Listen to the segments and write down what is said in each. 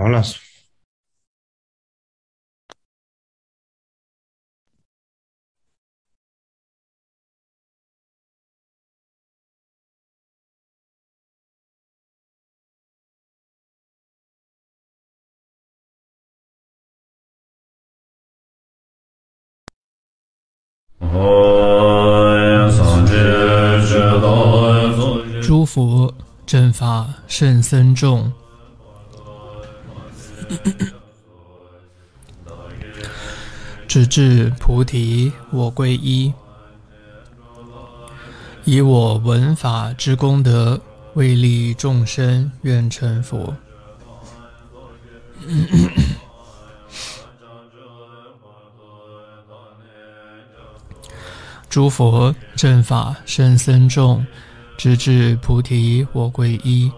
好了。诸佛正法圣僧众，直至菩提我归依，以我闻法之功德，为利众生，愿成佛。诸佛正法圣僧众，直至菩提我归依，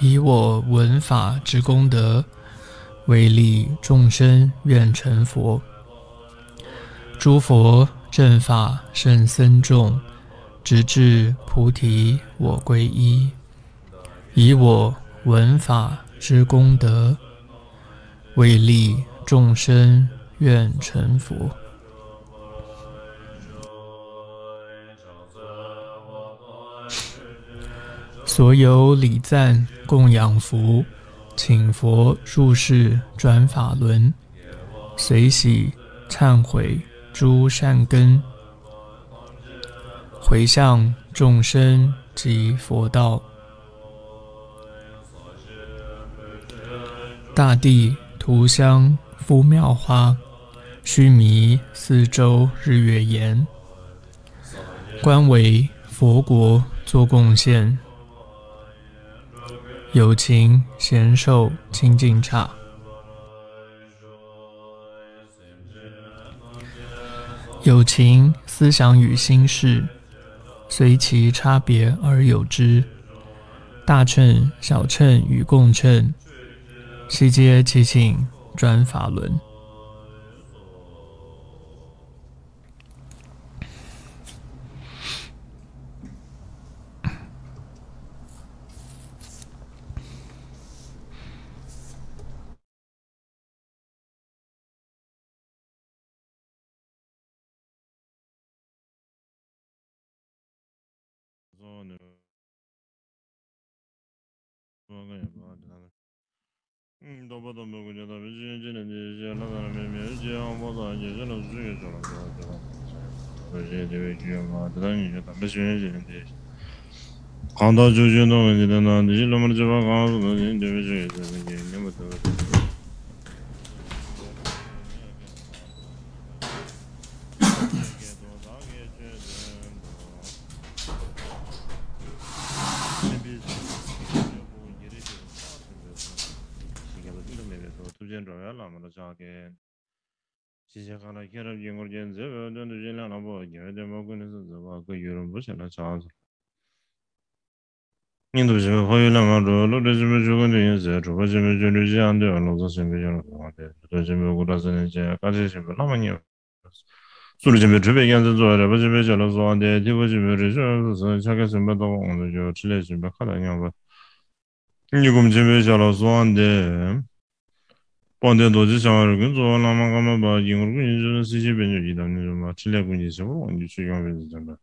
以我闻法之功德，为利众生，愿成佛。诸佛正法圣僧众，直至菩提我归依，以我闻法之功德，为利众生，愿成佛。所有礼赞供养福，请佛入世转法轮，随喜忏悔诸善根，回向众生及佛道。大地涂香敷妙花，须弥四周日月炎，观为佛国做贡献。友情贤寿清净差。友情思想与心事，随其差别而有之。大乘、小乘与共乘，悉皆其性转法轮。 보다 먹고 저다 진진은 이제 나가는 매매 이제 보다 이제 저는 주게 저는 저거 이제 되게 주요마 대단히 이제 담배 주는 이제 간다 주주는 이제 나 이제 너무 저거 가서 이제 되게 주게 되게 너무 jen raya lama la chake chiche kala kerab yengur jen zeba don du jen la nabo gyawe de ma kuni su zeba ka yurum bu shala chaansu nindu zeba hoyu lama ro lo de zeba chukun de yin ze chukwa zeba jen lu jen ande wa loza senpe jen la kama de do zeba kura zene jen kache zeba lama nye suru zeba chube kyan zen zuwa reba zeba jen la zuwa de tibu zeba rizho zeba chake zeba dawa ondo jo chile zeba kala nyamba Nyugum zebe zhala zuwaan de 본데 도지 상하르군 조라마 가마 바 잉르군 인조는 시지 변주 이담니 좀 마칠레 군이죠 언니 주경 변주잖아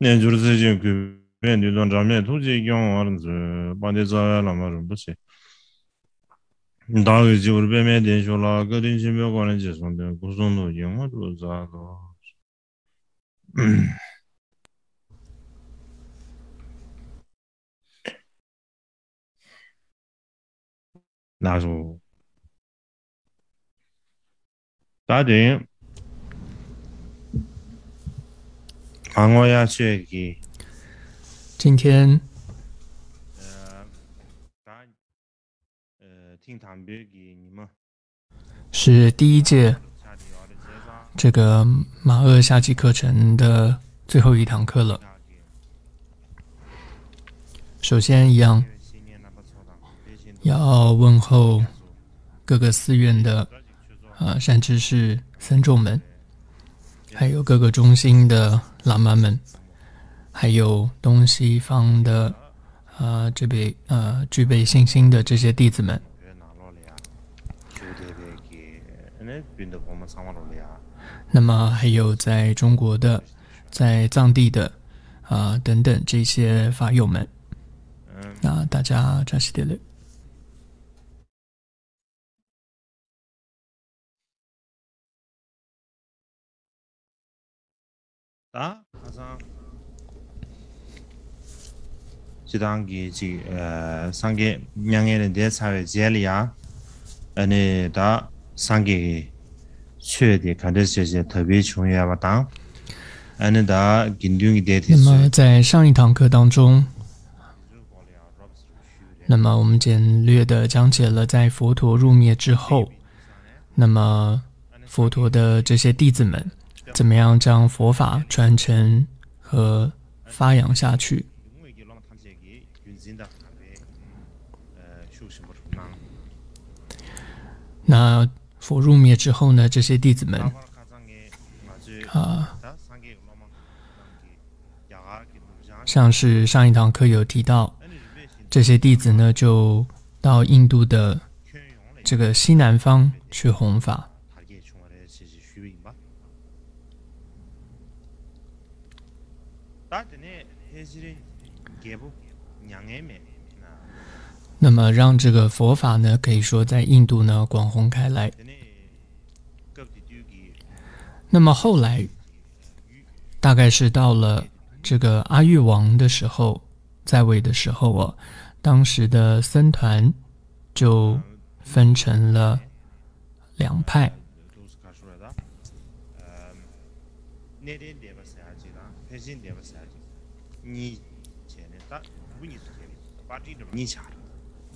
네 주르지 지금 그 변주던 자매 도지 경 알은즈 반데 자야라마르 부시 다의 지우르 배매 대조라 그린 심벽 관련 제선데 고존도 영어도 자도 나조 打定，看我。今天，呃，打，呃，听堂别给你们。是第一届这个马二夏季课程的最后一堂课了。首先，一样要问候各个寺院的。啊，善知识僧众们，还有各个中心的喇嘛们，还有东西方的啊，这位呃具备信心的这些弟子们，那么还有在中国的，在藏地的啊等等这些法友们，那大家扎西德勒。啊那么在上一堂课当中，那么我们简略的讲解了在佛陀入灭之后，那么佛陀的这些弟子们。怎么样将佛法传承和发扬下去？那佛入灭之后呢？这些弟子们啊，像是上一堂课有提到，这些弟子呢就到印度的这个西南方去弘法。那么，让这个佛法呢，可以说在印度呢广弘开来。那么后来，大概是到了这个阿育王的时候，在位的时候啊，当时的僧团就分成了两派。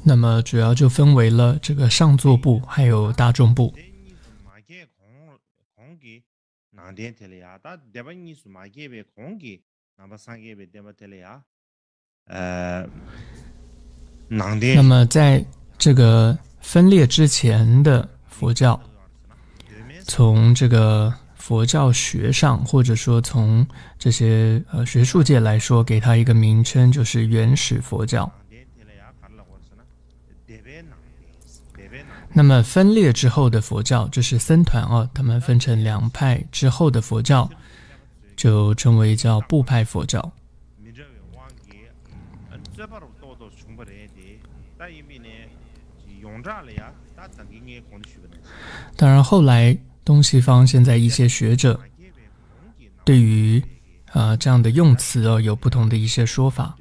那么主要就分为了这个上座部，还有大众部。那么在这个分裂之前的佛教，从这个。佛教学上，或者说从这些呃学术界来说，给它一个名称，就是原始佛教。那么分裂之后的佛教，就是僧团哦，他们分成两派之后的佛教，就称为叫部派佛教。当然后来。东西方现在一些学者对于啊这样的用词哦有不同的一些说法，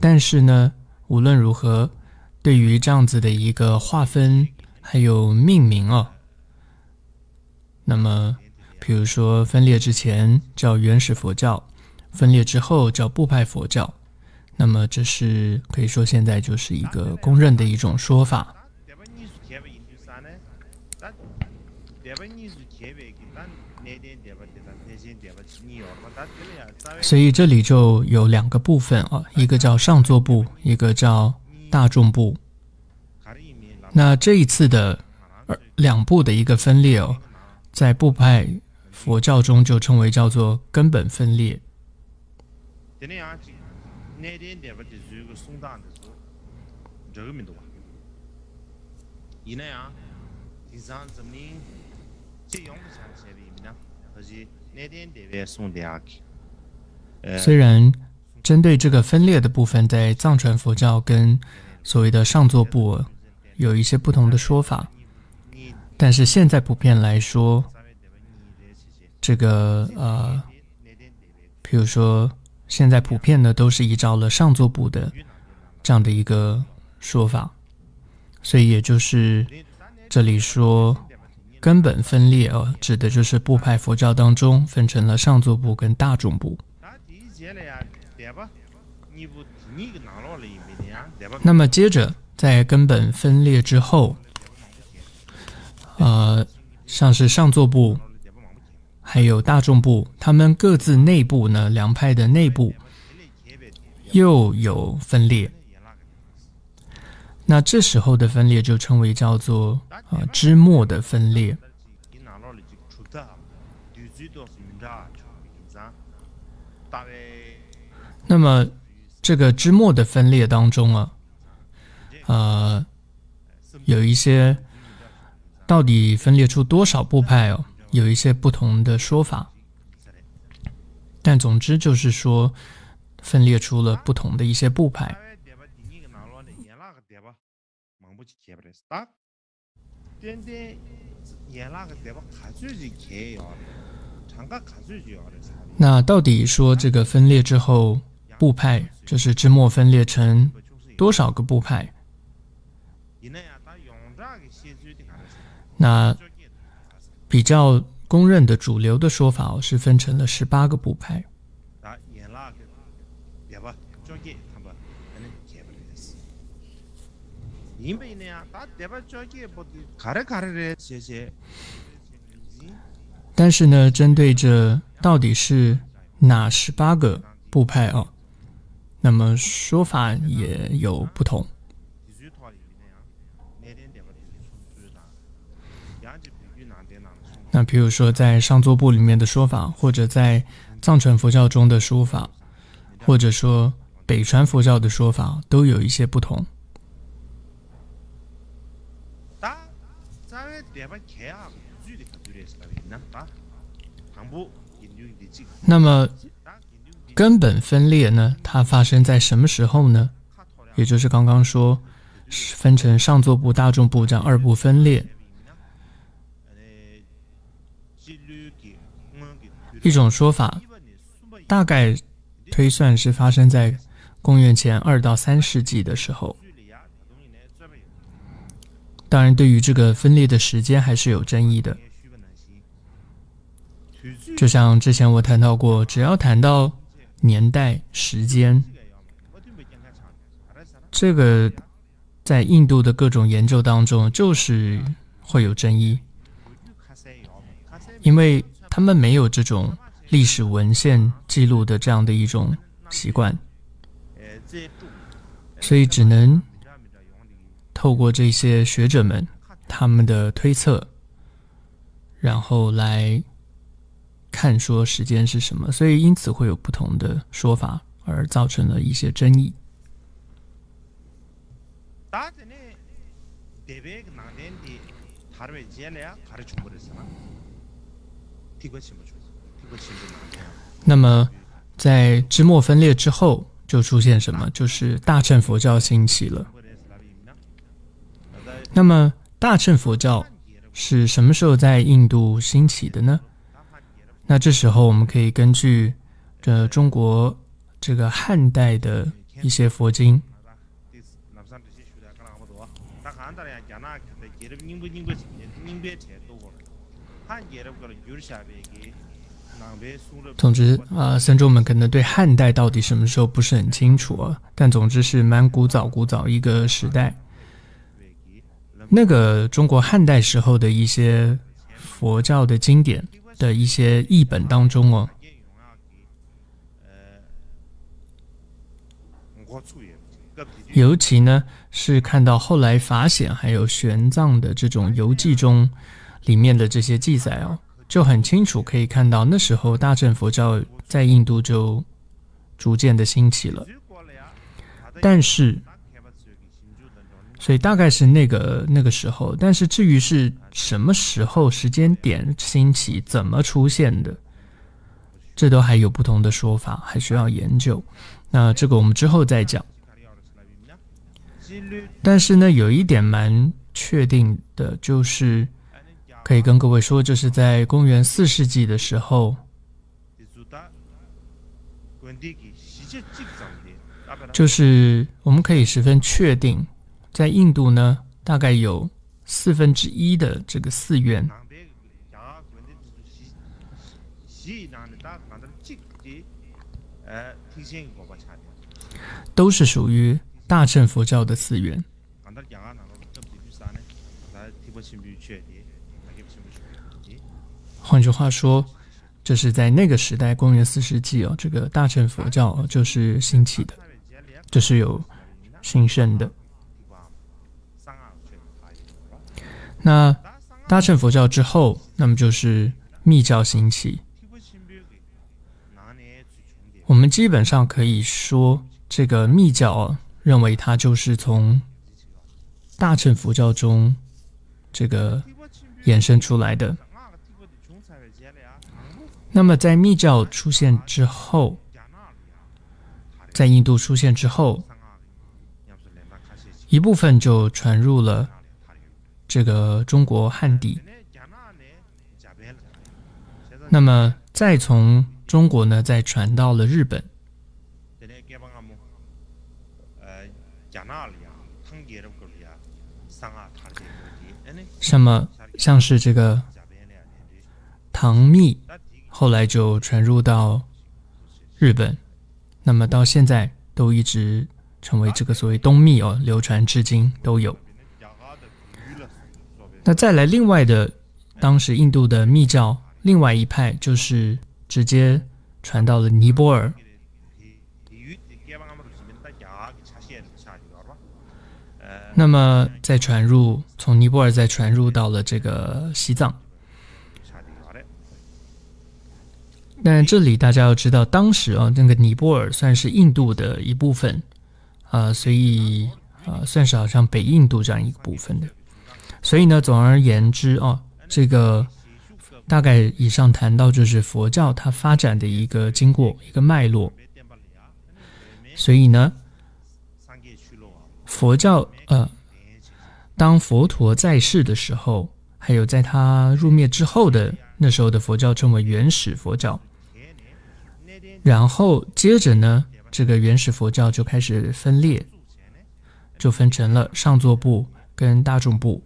但是呢，无论如何，对于这样子的一个划分还有命名哦，那么比如说分裂之前叫原始佛教，分裂之后叫部派佛教，那么这是可以说现在就是一个公认的一种说法。所以这里就有两个部分啊，一个叫上座部，一个叫大众部。那这一次的两部的一个分裂哦，在部派佛教中就称为叫做根本分裂。虽然针对这个分裂的部分，在藏传佛教跟所谓的上座部有一些不同的说法，但是现在普遍来说，这个呃，比如说现在普遍的都是依照了上座部的这样的一个说法，所以也就是这里说。根本分裂哦，指的就是部派佛教当中分成了上座部跟大众部。那么接着在根本分裂之后，呃，像是上座部还有大众部，他们各自内部呢，两派的内部又有分裂。那这时候的分裂就称为叫做啊支末的分裂。那么这个支末的分裂当中啊，呃，有一些到底分裂出多少部派哦？有一些不同的说法，但总之就是说，分裂出了不同的一些部派。那到底说这个分裂之后，部派就是之末分裂成多少个部派？那比较公认的主流的说法哦，是分成了十八个部派。但是呢，针对这到底是哪十八个部派哦，那么说法也有不同。那比如说，在上座部里面的说法，或者在藏传佛教中的说法，或者说北传佛教的说法，都有一些不同。那么根本分裂呢？它发生在什么时候呢？也就是刚刚说分成上座部、大众部这样二部分裂。一种说法，大概推算是发生在公元前二到三世纪的时候。当然，对于这个分裂的时间还是有争议的。就像之前我谈到过，只要谈到年代、时间，这个在印度的各种研究当中就是会有争议，因为他们没有这种历史文献记录的这样的一种习惯，所以只能。透过这些学者们他们的推测，然后来看说时间是什么，所以因此会有不同的说法，而造成了一些争议。那么，在支末分裂之后，就出现什么？就是大乘佛教兴起了。那么大乘佛教是什么时候在印度兴起的呢？那这时候我们可以根据这中国这个汉代的一些佛经。总之啊，僧众们可能对汉代到底什么时候不是很清楚啊，但总之是蛮古早古早一个时代。那个中国汉代时候的一些佛教的经典的一些译本当中哦，尤其呢是看到后来法显还有玄奘的这种游记中里面的这些记载哦，就很清楚可以看到那时候大乘佛教在印度就逐渐的兴起了，但是。所以大概是那个那个时候，但是至于是什么时候、时间点兴起、怎么出现的，这都还有不同的说法，还需要研究。那这个我们之后再讲。但是呢，有一点蛮确定的，就是可以跟各位说，就是在公元四世纪的时候，就是我们可以十分确定。在印度呢，大概有四分之一的这个寺院，都是属于大乘佛教的寺院。换句话说，这是在那个时代，公元四世纪哦，这个大乘佛教就是兴起的，就是有兴盛的。那大乘佛教之后，那么就是密教兴起。我们基本上可以说，这个密教认为它就是从大乘佛教中这个衍生出来的。那么在密教出现之后，在印度出现之后，一部分就传入了这个中国汉地。那么再从中国呢，再传到了日本。那么像是这个唐蜜，后来就传入到日本，那么到现在都一直成为这个所谓东蜜哦，流传至今都有。那再来另外的，当时印度的密教另外一派就是直接传到了尼泊尔。那么再传入，从尼泊尔再传入到了这个西藏。但这里大家要知道，当时啊，那个尼泊尔算是印度的一部分啊，所以啊，算是好像北印度这样一个部分的。所以呢，总而言之啊，这个大概以上谈到就是佛教它发展的一个经过、一个脉络。所以呢。佛教，呃，当佛陀在世的时候，还有在他入灭之后的那时候的佛教称为原始佛教。然后接着呢，这个原始佛教就开始分裂，就分成了上座部跟大众部。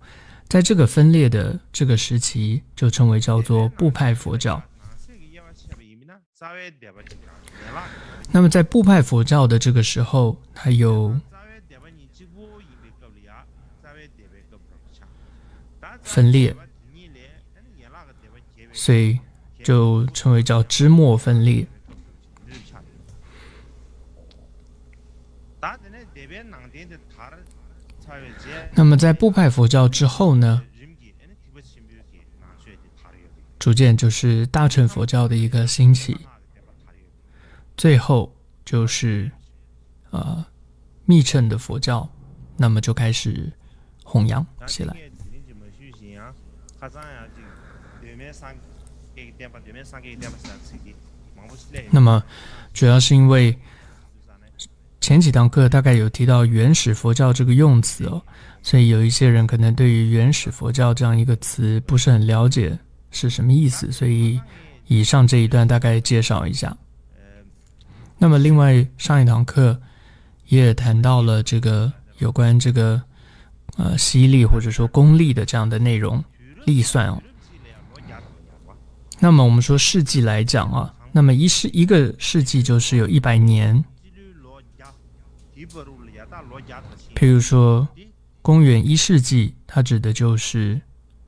在这个分裂的这个时期，就称为叫做部派佛教。那么在部派佛教的这个时候，它有。分裂，所以就称为叫支末分裂。那么在部派佛教之后呢，逐渐就是大乘佛教的一个兴起，最后就是呃密乘的佛教，那么就开始弘扬起来。那么，主要是因为前几堂课大概有提到“原始佛教”这个用词哦，所以有一些人可能对于“原始佛教”这样一个词不是很了解是什么意思，所以以上这一段大概介绍一下。那么，另外上一堂课也谈到了这个有关这个呃西历或者说公历的这样的内容。历算哦，那么我们说世纪来讲啊，那么一世一个世纪就是有一百年。譬如说，公元一世纪，它指的就是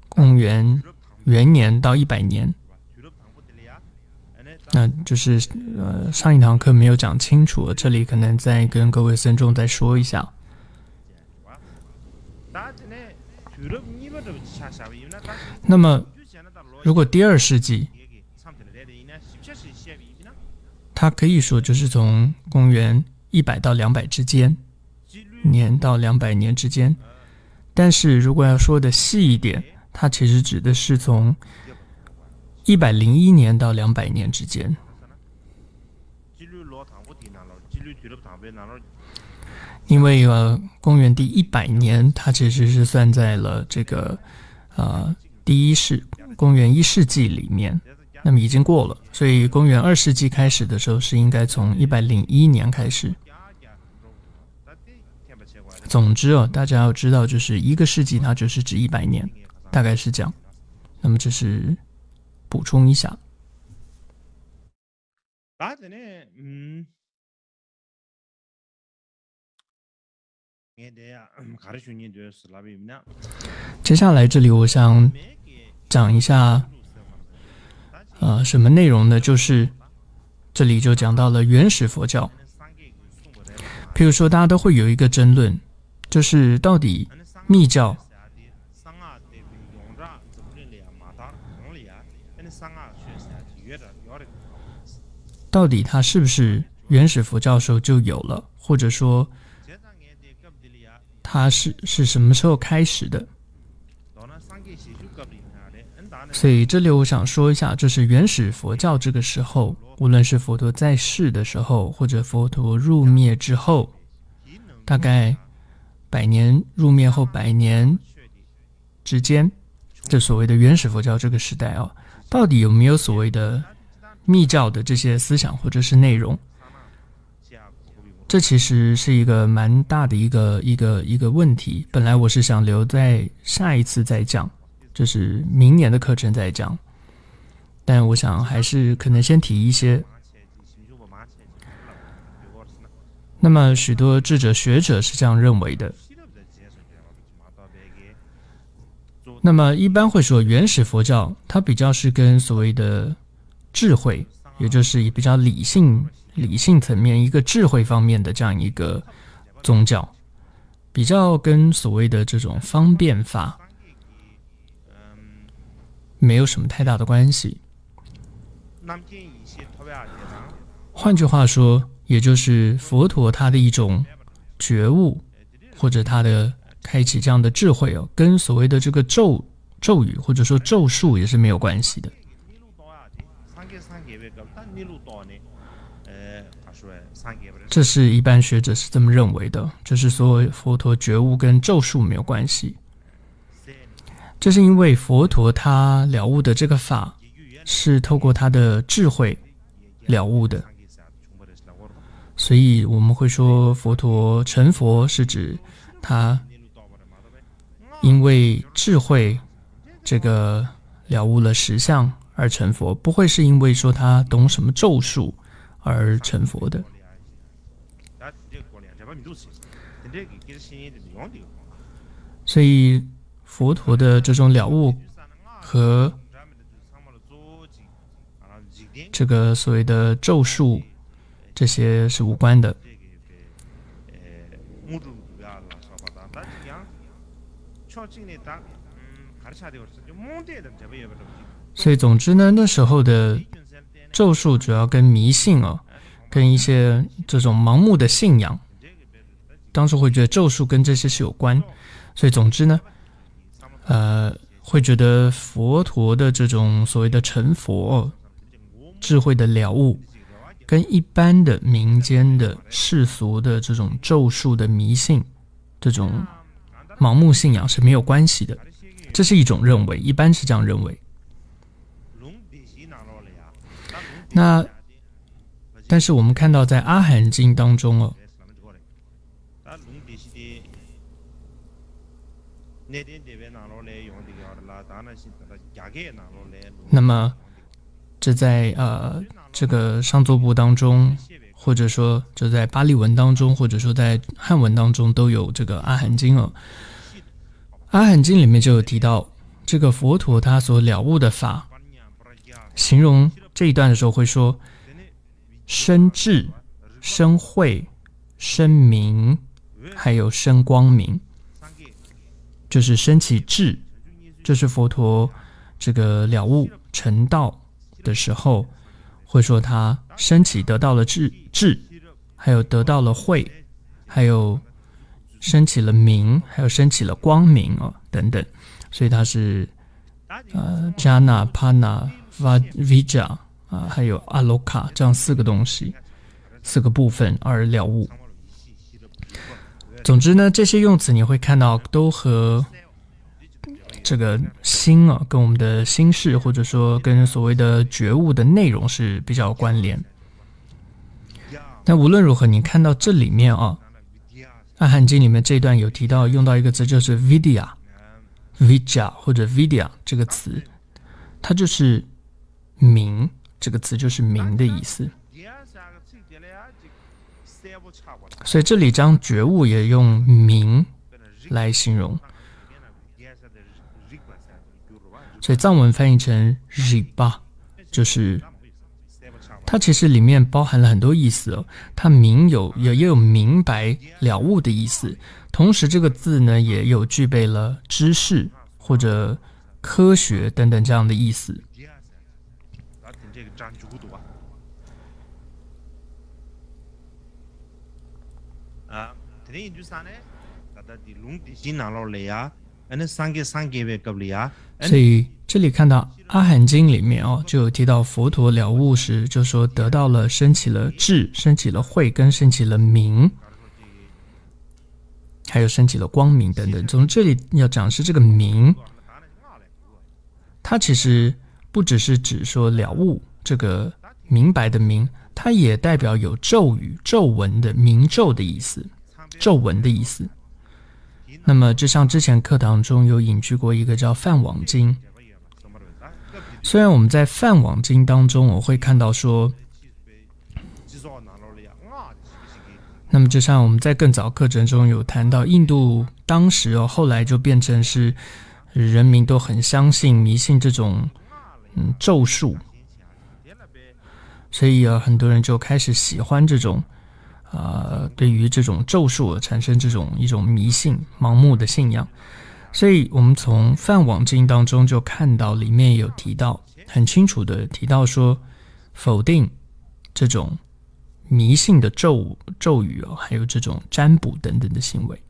公元元年到一百年。那就是呃，上一堂课没有讲清楚，这里可能再跟各位僧众再说一下。那么，如果第二世纪，它可以说就是从公元一百到两百之间，年到两百年之间。但是如果要说的细一点，它其实指的是从一百零一年到两百年之间。因为呃，公元第一百年，它其实是算在了这个呃第一世公元一世纪里面，那么已经过了，所以公元二世纪开始的时候是应该从一百零一年开始。总之哦，大家要知道，就是一个世纪它就是指一百年，大概是这样。那么这是补充一下。接下来这里我想讲一下，呃，什么内容呢？就是这里就讲到了原始佛教。譬如说，大家都会有一个争论，就是到底密教到底它是不是原始佛教时候就有了，或者说？它是是什么时候开始的？所以这里我想说一下，就是原始佛教这个时候，无论是佛陀在世的时候，或者佛陀入灭之后，大概百年入灭后百年之间，这所谓的原始佛教这个时代啊，到底有没有所谓的密教的这些思想或者是内容？这其实是一个蛮大的一个一个一个问题。本来我是想留在下一次再讲，就是明年的课程再讲，但我想还是可能先提一些。那么许多智者学者是这样认为的。那么一般会说原始佛教，它比较是跟所谓的智慧，也就是以比较理性。理性层面一个智慧方面的这样一个宗教，比较跟所谓的这种方便法，没有什么太大的关系。换句话说，也就是佛陀他的一种觉悟，或者他的开启这样的智慧哦，跟所谓的这个咒咒语或者说咒术也是没有关系的。这是一般学者是这么认为的，就是说佛陀觉悟跟咒术没有关系。这是因为佛陀他了悟的这个法是透过他的智慧了悟的，所以我们会说佛陀成佛是指他因为智慧这个了悟了实相而成佛，不会是因为说他懂什么咒术。而成佛的，所以佛陀的这种了悟和这个所谓的咒术这些是无关的。所以，总之呢，那时候的。咒术主要跟迷信哦，跟一些这种盲目的信仰，当时会觉得咒术跟这些是有关，所以总之呢，呃，会觉得佛陀的这种所谓的成佛、智慧的了悟，跟一般的民间的世俗的这种咒术的迷信、这种盲目信仰是没有关系的，这是一种认为，一般是这样认为。那，但是我们看到在《阿含经》当中哦，那么这在呃这个上座部当中，或者说就在巴利文当中，或者说在汉文当中都有这个《阿含经》哦，《阿含经》里面就有提到这个佛陀他所了悟的法，形容。这一段的时候会说：生智、生慧、生明，还有生光明，就是升起智，这是佛陀这个了悟成道的时候，会说他升起得到了智智，还有得到了慧，还有升起了明，还有升起了光明哦等等，所以他是呃迦那、帕那、瓦维迦。啊，还有阿罗卡这样四个东西，四个部分而了悟。总之呢，这些用词你会看到都和这个心啊，跟我们的心事，或者说跟所谓的觉悟的内容是比较关联。但无论如何，你看到这里面啊，《阿含经》里面这一段有提到用到一个词，就是 vidya，vidya 或者 vidya 这个词，它就是明。这个词就是“明”的意思，所以这里将觉悟也用“明”来形容，所以藏文翻译成 “riba”，就是它其实里面包含了很多意思哦。它“明”有也也有明白了悟的意思，同时这个字呢也有具备了知识或者科学等等这样的意思。所以这里看到《阿含经》里面哦，就有提到佛陀了悟时，就说得到了升起了智，升起了慧，跟升起了明，还有升起了光明等等。从这里要讲是这个明，它其实不只是指说了悟这个明白的明，它也代表有咒语、咒文的明咒的意思，咒文的意思。那么，就像之前课堂中有引据过一个叫《梵网经》，虽然我们在《梵网经》当中，我会看到说，那么就像我们在更早课程中有谈到，印度当时哦，后来就变成是人民都很相信、迷信这种嗯咒术，所以啊，很多人就开始喜欢这种。呃，对于这种咒术产生这种一种迷信、盲目的信仰，所以我们从《梵网经》当中就看到里面有提到，很清楚的提到说，否定这种迷信的咒咒语哦，还有这种占卜等等的行为。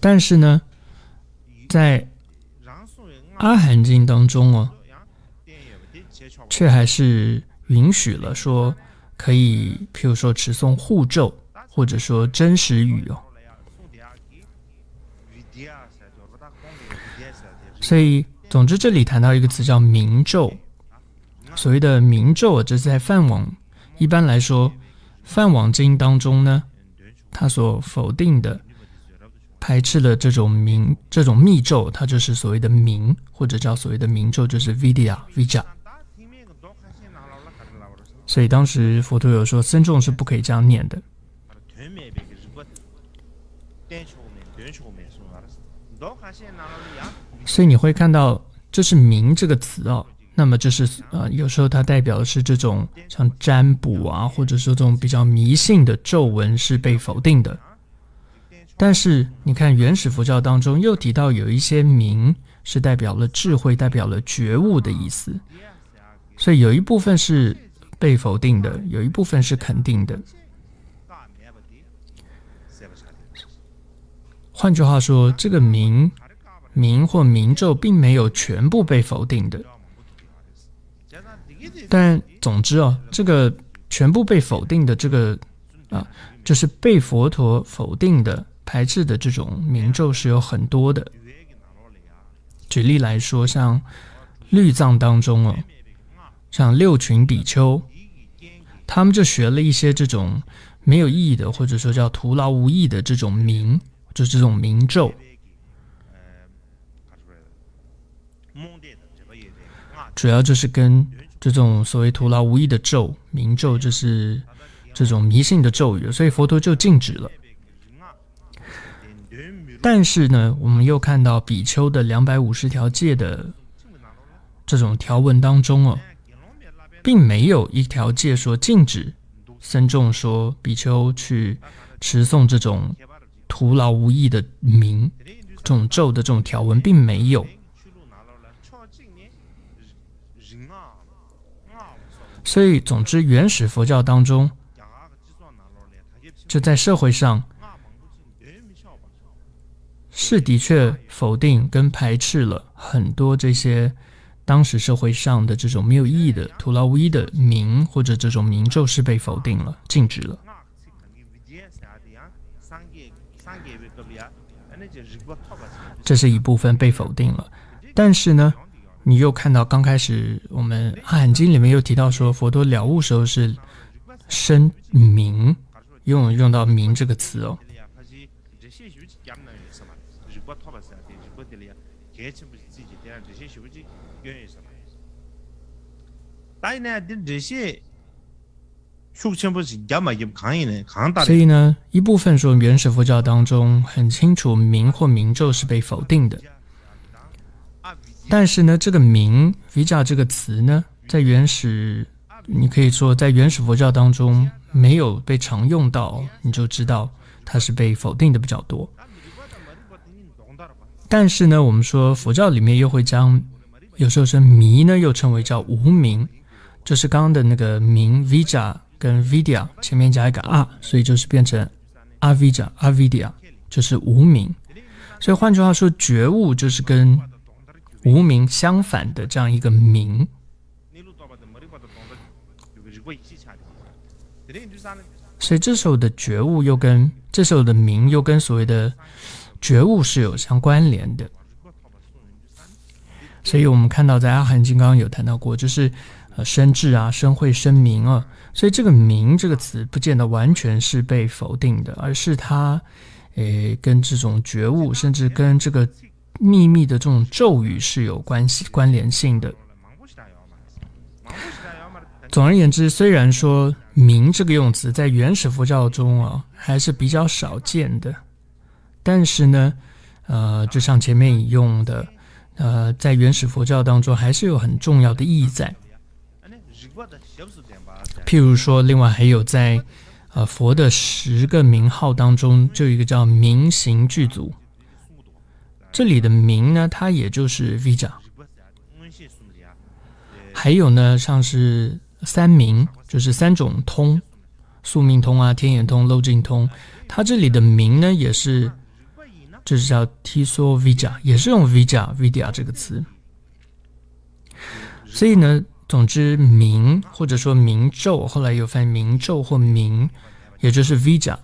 但是呢，在阿含经当中哦，却还是允许了说可以，譬如说持诵护咒，或者说真实语哦。所以，总之这里谈到一个词叫明咒。所谓的明咒，这是在梵网一般来说，梵网经当中呢，它所否定的。排斥了这种名这种密咒，它就是所谓的名，或者叫所谓的名咒，就是 Vidya Vija。所以当时佛陀有说，僧众是不可以这样念的。所以你会看到，这是“名”这个词哦，那么就是呃，有时候它代表的是这种像占卜啊，或者说这种比较迷信的咒文是被否定的。但是你看，原始佛教当中又提到有一些名是代表了智慧、代表了觉悟的意思，所以有一部分是被否定的，有一部分是肯定的。换句话说，这个名名或名咒并没有全部被否定的。但总之哦，这个全部被否定的这个啊，就是被佛陀否定的。排斥的这种名咒是有很多的。举例来说，像律藏当中哦，像六群比丘，他们就学了一些这种没有意义的，或者说叫徒劳无益的这种名，就这种名咒。主要就是跟这种所谓徒劳无益的咒、名咒，就是这种迷信的咒语，所以佛陀就禁止了。但是呢，我们又看到比丘的两百五十条戒的这种条文当中哦，并没有一条戒说禁止僧众说比丘去持诵这种徒劳无益的名、这种咒的这种条文，并没有。所以，总之，原始佛教当中，就在社会上。是的确否定跟排斥了很多这些当时社会上的这种没有意义的徒劳无益的名或者这种名咒是被否定了、禁止了。这是一部分被否定了，但是呢，你又看到刚开始我们《阿含经》里面又提到说，佛陀了悟时候是生名，用用到“名”这个词哦。所以呢，一部分说原始佛教当中很清楚名或名咒是被否定的，但是呢，这个名 “vija” 这个词呢，在原始你可以说在原始佛教当中没有被常用到，你就知道它是被否定的比较多。但是呢，我们说佛教里面又会将有时候是迷呢，又称为叫无名。就是刚刚的那个名 Vija 跟 Vidya 前面加一个 r，所以就是变成 Avija、Avidya，就是无名。所以换句话说，觉悟就是跟无名相反的这样一个名。所以这时候的觉悟又跟这时候的名又跟所谓的觉悟是有相关联的。所以我们看到在阿含经刚刚有谈到过，就是呃生智啊、生慧、生明啊。所以这个明这个词不见得完全是被否定的，而是它诶跟这种觉悟，甚至跟这个秘密的这种咒语是有关系、关联性的。总而言之，虽然说“明”这个用词在原始佛教中啊还是比较少见的，但是呢，呃，就像前面引用的，呃，在原始佛教当中还是有很重要的意义在。譬如说，另外还有在呃佛的十个名号当中，就有一个叫“明行具足”，这里的“明”呢，它也就是 Vija。还有呢，像是。三明就是三种通，宿命通啊、天眼通、漏尽通。它这里的明呢，也是，就是叫 Tiso Vija，也是用 Vija Vidya 这个词。所以呢，总之明或者说明咒，后来又翻明咒或明，也就是 Vija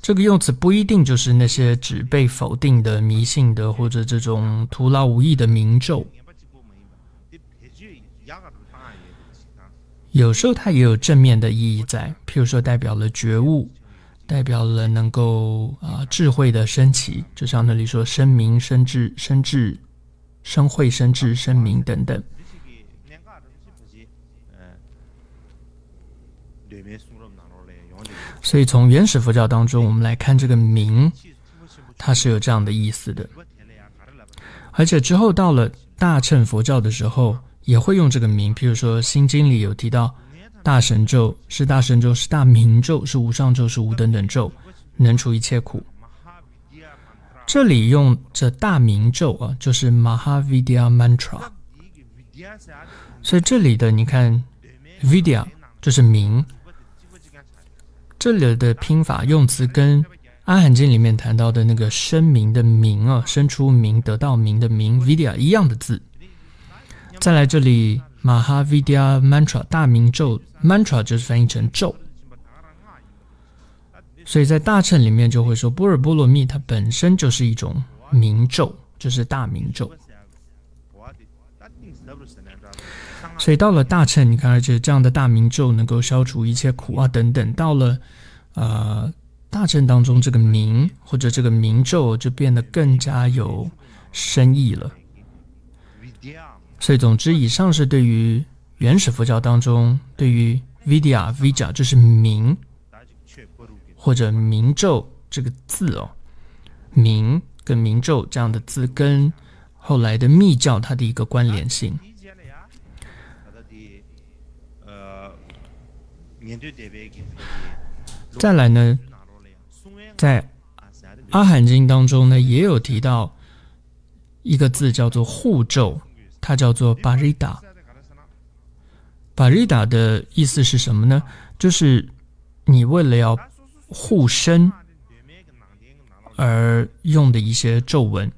这个用词不一定就是那些只被否定的迷信的或者这种徒劳无益的明咒。有时候它也有正面的意义在，譬如说代表了觉悟，代表了能够啊智慧的升起，就像那里说生明、生智、生智、生慧、生智、生明等等。所以从原始佛教当中，我们来看这个明，它是有这样的意思的。而且之后到了大乘佛教的时候。也会用这个名，譬如说《心经》里有提到，大神咒是大神咒，是大明咒，是无上咒，是无等等咒，能除一切苦。这里用这大明咒啊，就是 Mahavidya Mantra。所以这里的你看，Vidya 就是明，这里的拼法用词跟《阿含经》里面谈到的那个生明的明啊，生出明得到明的明 Vidya 一样的字。再来这里，Mahavidya Mantra 大明咒，Mantra 就是翻译成咒，所以在大乘里面就会说波尔波罗蜜它本身就是一种明咒，就是大明咒。所以到了大乘，你看而且这样的大明咒能够消除一切苦啊等等。到了呃大乘当中，这个明或者这个明咒就变得更加有深意了。所以，总之，以上是对于原始佛教当中对于 Vidya Vija 就是明或者明咒这个字哦，明跟明咒这样的字跟后来的密教它的一个关联性。再来呢，在阿含经当中呢，也有提到一个字叫做护咒。它叫做巴瑞达，巴瑞达的意思是什么呢？就是你为了要护身而用的一些咒文，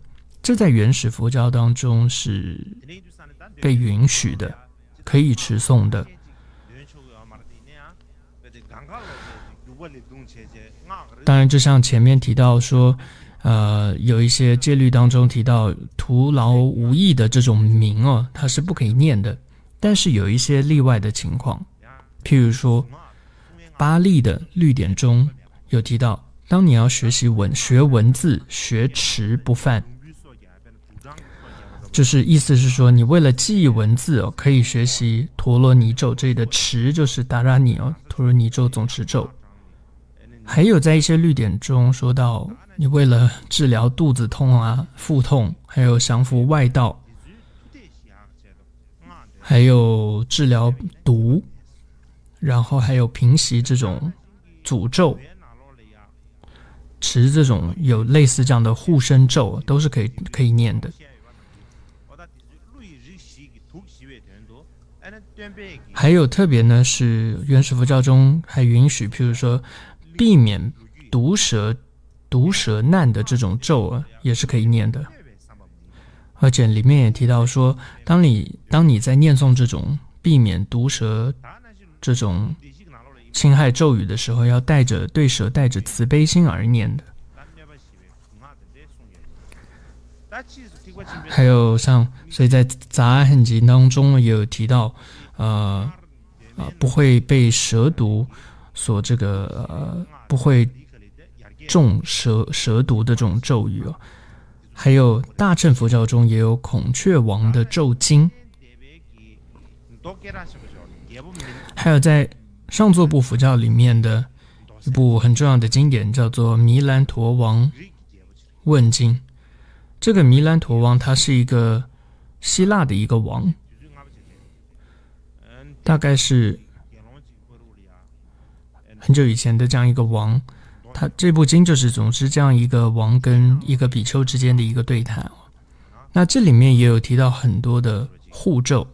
这在原始佛教当中是被允许的，可以持诵的。当然，就像前面提到说。呃，有一些戒律当中提到徒劳无益的这种名哦，它是不可以念的。但是有一些例外的情况，譬如说巴利的律典中有提到，当你要学习文学文字学持不犯，就是意思是说，你为了记忆文字哦，可以学习陀罗尼咒。这里的持就是达拉尼哦，陀罗尼咒总持咒。还有在一些律典中说到，你为了治疗肚子痛啊、腹痛，还有降服外道，还有治疗毒，然后还有平息这种诅咒，持这种有类似这样的护身咒，都是可以可以念的。还有特别呢，是原始佛教中还允许，譬如说避免毒蛇、毒蛇难的这种咒啊，也是可以念的。而且里面也提到说，当你当你在念诵这种避免毒蛇这种侵害咒语的时候，要带着对蛇带着慈悲心而念的。还有像，所以在杂案集当中也有提到，呃，啊，不会被蛇毒所这个呃，不会中蛇蛇毒的这种咒语哦。还有大乘佛教中也有孔雀王的咒经，还有在上座部佛教里面的一部很重要的经典叫做《弥兰陀王问经》。这个弥兰陀王他是一个希腊的一个王，大概是很久以前的这样一个王。他这部经就是总是这样一个王跟一个比丘之间的一个对谈。那这里面也有提到很多的护咒，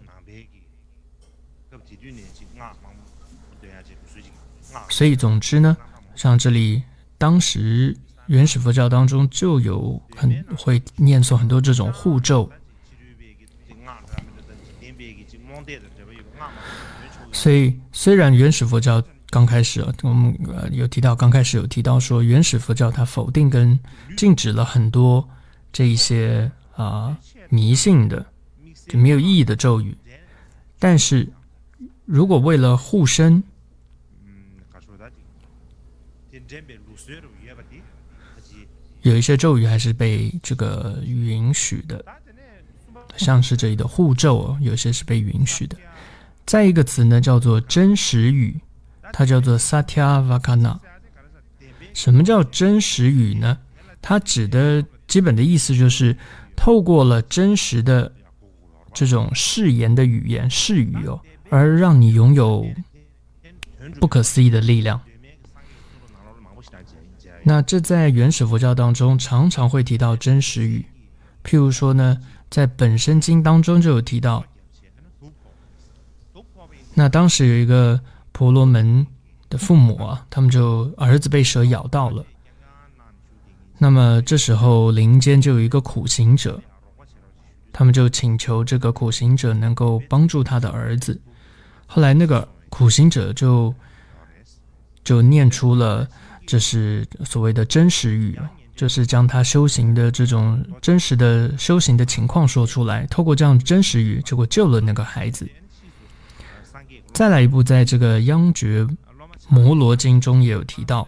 所以总之呢，像这里当时。原始佛教当中就有很会念诵很多这种护咒，所以虽然原始佛教刚开始啊，我们呃有提到刚开始有提到说原始佛教它否定跟禁止了很多这一些啊迷信的就没有意义的咒语，但是如果为了护身。有一些咒语还是被这个允许的，像是这里的护咒哦，有些是被允许的。再一个词呢，叫做真实语，它叫做 Satya Vakana。什么叫真实语呢？它指的基本的意思就是透过了真实的这种誓言的语言誓语哦，而让你拥有不可思议的力量。那这在原始佛教当中常常会提到真实语，譬如说呢，在本身经当中就有提到。那当时有一个婆罗门的父母啊，他们就儿子被蛇咬到了。那么这时候林间就有一个苦行者，他们就请求这个苦行者能够帮助他的儿子。后来那个苦行者就就念出了。这是所谓的真实语，就是将他修行的这种真实的修行的情况说出来。透过这样真实语，结果救了那个孩子。再来一部，在这个《央觉摩罗经》中也有提到，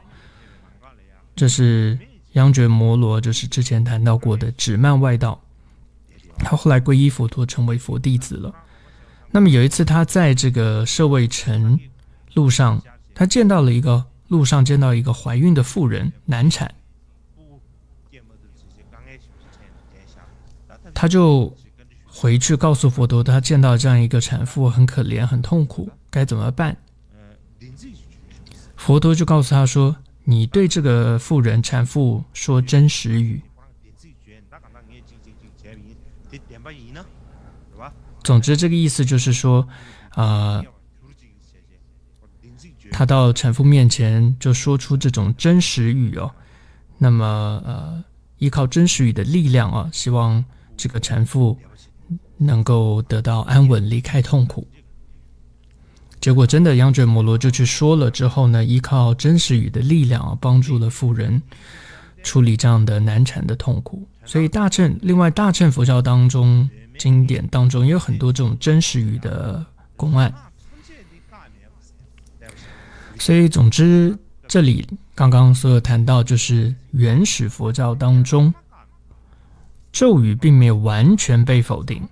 这是央觉摩罗，就是之前谈到过的指曼外道。他后来皈依佛陀，成为佛弟子了。那么有一次，他在这个舍卫城路上，他见到了一个。路上见到一个怀孕的妇人难产，他就回去告诉佛陀，他见到这样一个产妇很可怜、很痛苦，该怎么办？佛陀就告诉他说：“你对这个妇人、产妇说真实语。”总之，这个意思就是说，啊。他到产妇面前就说出这种真实语哦，那么呃，依靠真实语的力量啊，希望这个产妇能够得到安稳，离开痛苦。结果真的，央觉摩罗就去说了之后呢，依靠真实语的力量啊，帮助了妇人处理这样的难产的痛苦。所以大乘，另外大乘佛教当中经典当中也有很多这种真实语的公案。所以，总之，这里刚刚所有谈到，就是原始佛教当中，咒语并没有完全被否定，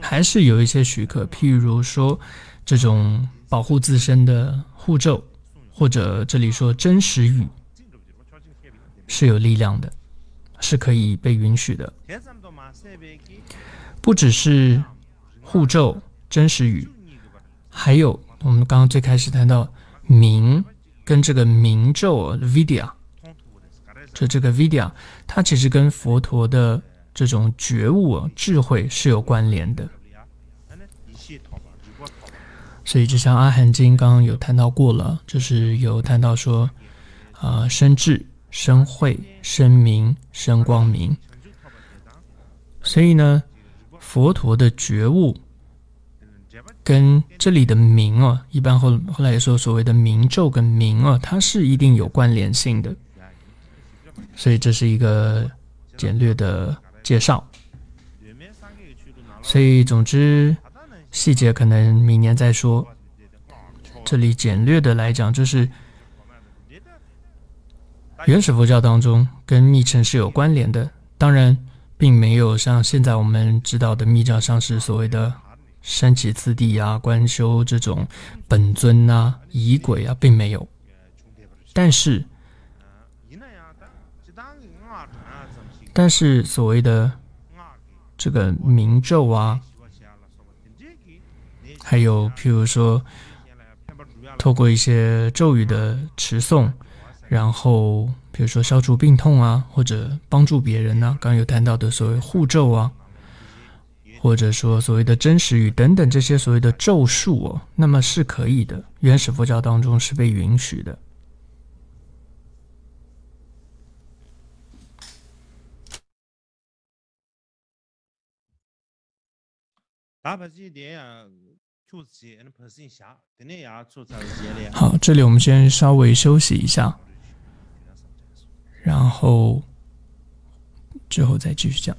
还是有一些许可，譬如说这种保护自身的护咒，或者这里说真实语是有力量的，是可以被允许的，不只是护咒、真实语，还有。我们刚刚最开始谈到明跟这个明咒 Vidya，就这个 Vidya，它其实跟佛陀的这种觉悟智慧是有关联的。所以就像《阿含经》刚刚有谈到过了，就是有谈到说，啊，生智、生慧、生明、生光明。所以呢，佛陀的觉悟跟这里的明啊，一般后后来也说所谓的明咒跟明啊，它是一定有关联性的。所以这是一个简略的介绍。所以总之细节可能明年再说。这里简略的来讲，就是原始佛教当中跟密乘是有关联的，当然。并没有像现在我们知道的密教上是所谓的升起次第啊、观修这种本尊啊、仪轨啊，并没有。但是，但是所谓的这个明咒啊，还有譬如说，透过一些咒语的持诵，然后。比如说消除病痛啊，或者帮助别人呢，刚刚有谈到的所谓护咒啊，或者说所谓的真实语等等这些所谓的咒术哦，那么是可以的，原始佛教当中是被允许的。好，这里我们先稍微休息一下。然后之后再继续讲。